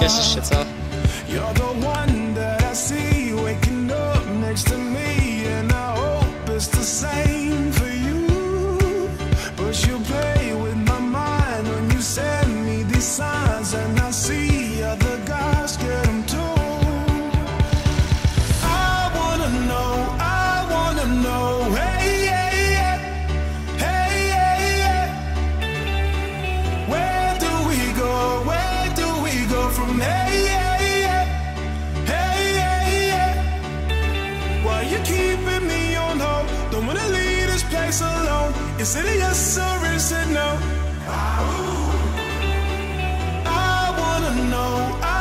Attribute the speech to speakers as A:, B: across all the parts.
A: Cieszysz się, co?
B: place alone. Is it a yes or is it no? I wanna know. I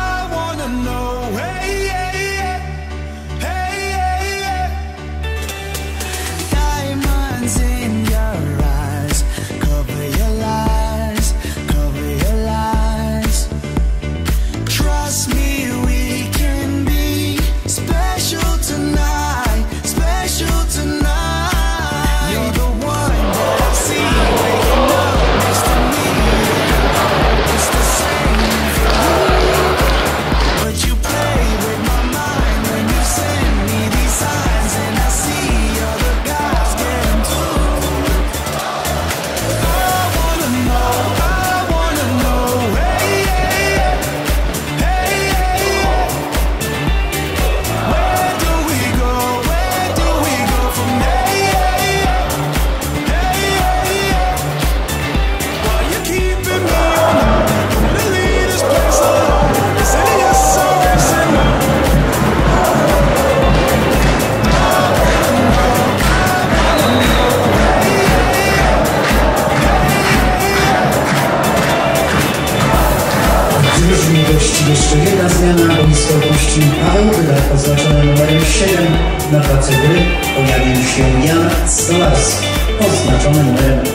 C: Stacja na bliskości autograf oznaczona numerem 7 na placu gry pojawił się Jan Stolarski oznaczony numerem